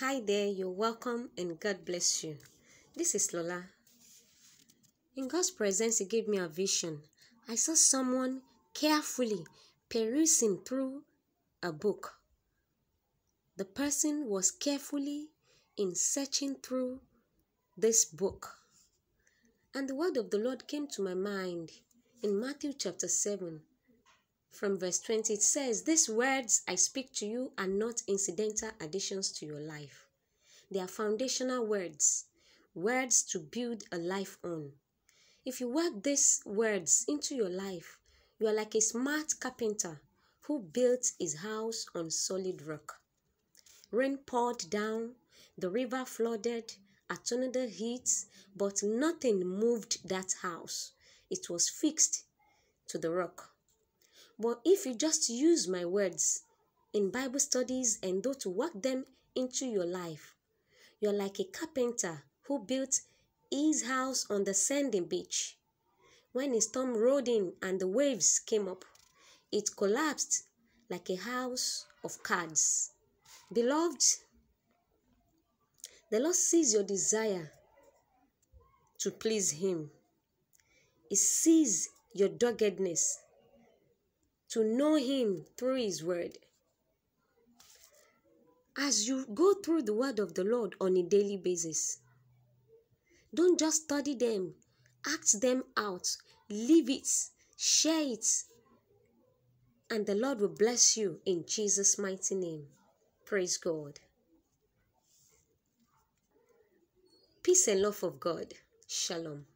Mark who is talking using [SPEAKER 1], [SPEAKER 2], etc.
[SPEAKER 1] Hi there, you're welcome and God bless you. This is Lola. In God's presence, He gave me a vision. I saw someone carefully perusing through a book. The person was carefully in searching through this book. And the word of the Lord came to my mind in Matthew chapter 7, from verse 20. It says, These words I speak to you are not incidental additions to your life, they are foundational words, words to build a life on. If you work these words into your life, you are like a smart carpenter who built his house on solid rock. Rain poured down, the river flooded, a tornado hit, but nothing moved that house. It was fixed to the rock. But if you just use my words in Bible studies and though to work them into your life, you're like a carpenter who built his house on the sandy beach. When a storm rolled in and the waves came up, it collapsed like a house of cards. Beloved, the Lord sees your desire to please Him. He sees your doggedness to know Him through His Word. As you go through the Word of the Lord on a daily basis, don't just study them, act them out, live it, share it, and the Lord will bless you in Jesus' mighty name. Praise God. Peace and love of God. Shalom.